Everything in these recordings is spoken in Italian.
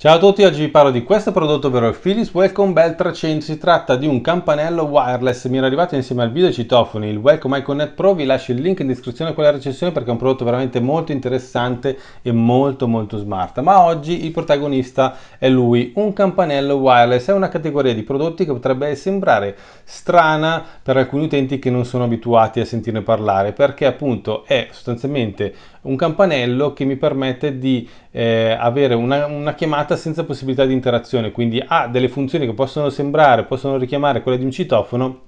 Ciao a tutti, oggi vi parlo di questo prodotto ovvero il Philips Welcome Bell 300, si tratta di un campanello wireless, mi era arrivato insieme al video citofono, il Welcome Icon Pro, vi lascio il link in descrizione con la recensione perché è un prodotto veramente molto interessante e molto molto smart, ma oggi il protagonista è lui, un campanello wireless, è una categoria di prodotti che potrebbe sembrare strana per alcuni utenti che non sono abituati a sentirne parlare, perché appunto è sostanzialmente un campanello che mi permette di eh, avere una, una, chiamata senza possibilità di interazione, quindi ha delle funzioni che possono sembrare, possono richiamare quelle di un citofono,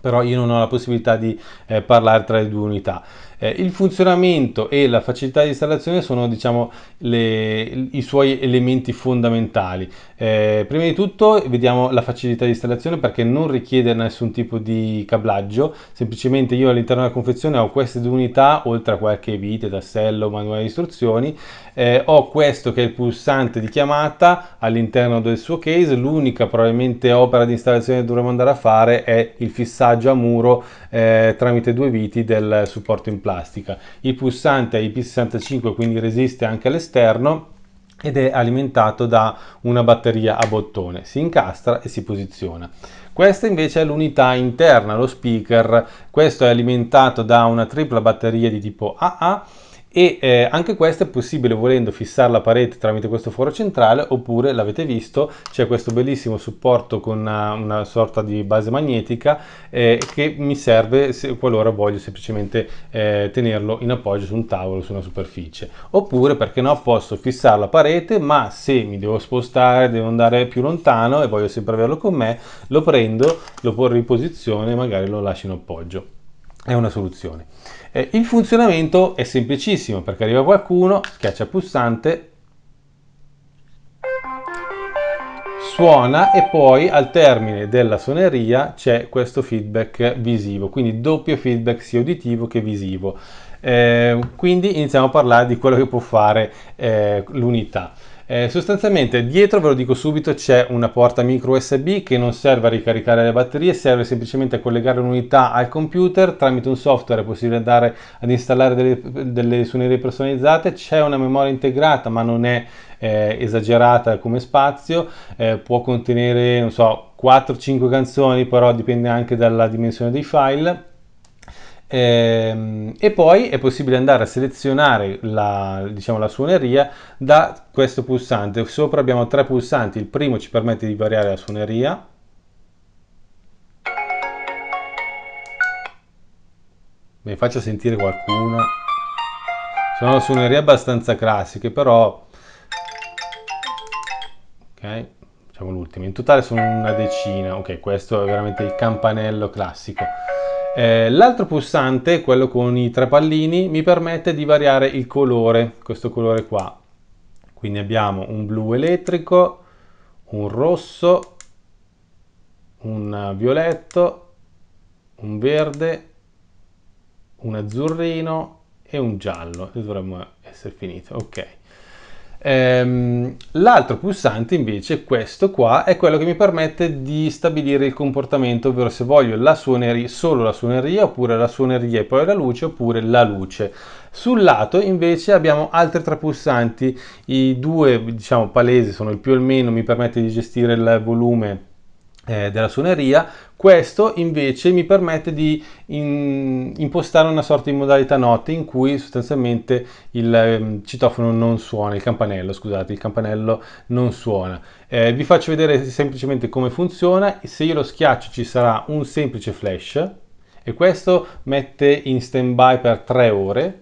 però io non ho la possibilità di eh, parlare tra le due unità. Eh, il funzionamento e la facilità di installazione sono diciamo, le, i suoi elementi fondamentali. Eh, prima di tutto vediamo la facilità di installazione perché non richiede nessun tipo di cablaggio, semplicemente io all'interno della confezione ho queste due unità, oltre a qualche vite, tassello, manuale di istruzioni, eh, ho questo che è il pulsante di chiamata all'interno del suo case, l'unica probabilmente opera di installazione che dovremmo andare a fare è il fissaggio a muro eh, tramite due viti del supporto in plastica. Il pulsante è IP65 quindi resiste anche all'esterno ed è alimentato da una batteria a bottone, si incastra e si posiziona. Questa invece è l'unità interna, lo speaker, questo è alimentato da una tripla batteria di tipo AA e eh, anche questo è possibile volendo fissare la parete tramite questo foro centrale oppure l'avete visto c'è questo bellissimo supporto con una, una sorta di base magnetica eh, che mi serve se, qualora voglio semplicemente eh, tenerlo in appoggio su un tavolo su una superficie. Oppure perché no posso fissare la parete ma se mi devo spostare devo andare più lontano e voglio sempre averlo con me lo prendo lo porrò in posizione e magari lo lascio in appoggio è una soluzione. Eh, il funzionamento è semplicissimo perché arriva qualcuno, schiaccia il pulsante, suona e poi al termine della suoneria c'è questo feedback visivo, quindi doppio feedback sia uditivo che visivo. Eh, quindi iniziamo a parlare di quello che può fare eh, l'unità. Eh, sostanzialmente dietro, ve lo dico subito, c'è una porta micro USB che non serve a ricaricare le batterie, serve semplicemente a collegare l'unità al computer, tramite un software è possibile andare ad installare delle, delle suonerie personalizzate, c'è una memoria integrata ma non è eh, esagerata come spazio, eh, può contenere, non so, 4-5 canzoni, però dipende anche dalla dimensione dei file e poi è possibile andare a selezionare la, diciamo, la suoneria da questo pulsante. Sopra abbiamo tre pulsanti, il primo ci permette di variare la suoneria, vi faccio sentire qualcuna. Sono suonerie abbastanza classiche, però... Ok, facciamo l'ultima. In totale sono una decina. Ok, questo è veramente il campanello classico. Eh, l'altro pulsante, quello con i tre pallini, mi permette di variare il colore, questo colore qua. Quindi abbiamo un blu elettrico, un rosso, un violetto, un verde, un azzurrino e un giallo. E dovremmo essere finiti. Ok. Ehm, l'altro pulsante invece, questo qua, è quello che mi permette di stabilire il comportamento, ovvero se voglio la suoneria, solo la suoneria, oppure la suoneria e poi la luce, oppure la luce. Sul lato invece abbiamo altri tre pulsanti, i due diciamo palesi sono il più e il meno, mi permette di gestire il volume eh, della suoneria, questo invece mi permette di in, impostare una sorta di modalità notte in cui sostanzialmente il eh, citofono non suona, il campanello scusate, il campanello non suona. Eh, vi faccio vedere semplicemente come funziona, se io lo schiaccio ci sarà un semplice flash. E questo mette in stand by per 3 ore,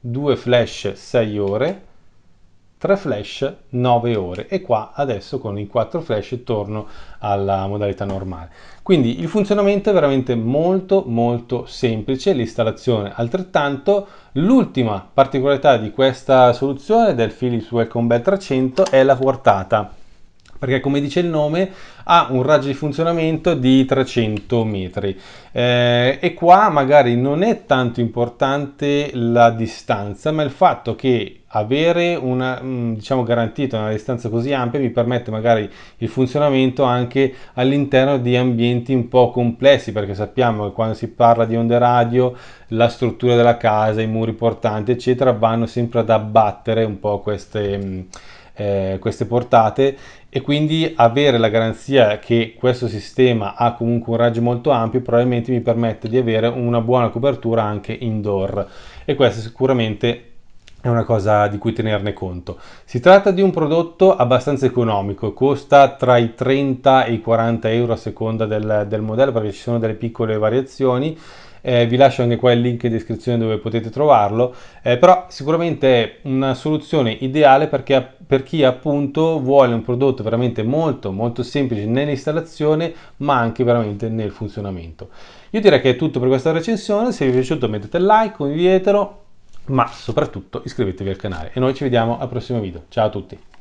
due flash 6 ore 3 flash 9 ore. E qua adesso con i 4 flash torno alla modalità normale. Quindi il funzionamento è veramente molto molto semplice. L'installazione altrettanto. L'ultima particolarità di questa soluzione del Philips Welcome Bell 300 è la portata perché come dice il nome ha un raggio di funzionamento di 300 metri. Eh, e qua magari non è tanto importante la distanza ma il fatto che avere una mm, diciamo garantita una distanza così ampia mi permette magari il funzionamento anche all'interno di ambienti un po' complessi perché sappiamo che quando si parla di onde radio la struttura della casa i muri portanti eccetera vanno sempre ad abbattere un po' queste mm, eh, queste portate e quindi avere la garanzia che questo sistema ha comunque un raggio molto ampio probabilmente mi permette di avere una buona copertura anche indoor e questo sicuramente è una cosa di cui tenerne conto. Si tratta di un prodotto abbastanza economico, costa tra i 30 e i 40 euro a seconda del, del modello perché ci sono delle piccole variazioni. Eh, vi lascio anche qua il link in descrizione dove potete trovarlo, eh, però sicuramente è una soluzione ideale perché per chi appunto vuole un prodotto veramente molto molto semplice nell'installazione ma anche veramente nel funzionamento. Io direi che è tutto per questa recensione, se vi è piaciuto mettete like, condividetelo ma soprattutto iscrivetevi al canale e noi ci vediamo al prossimo video. Ciao a tutti!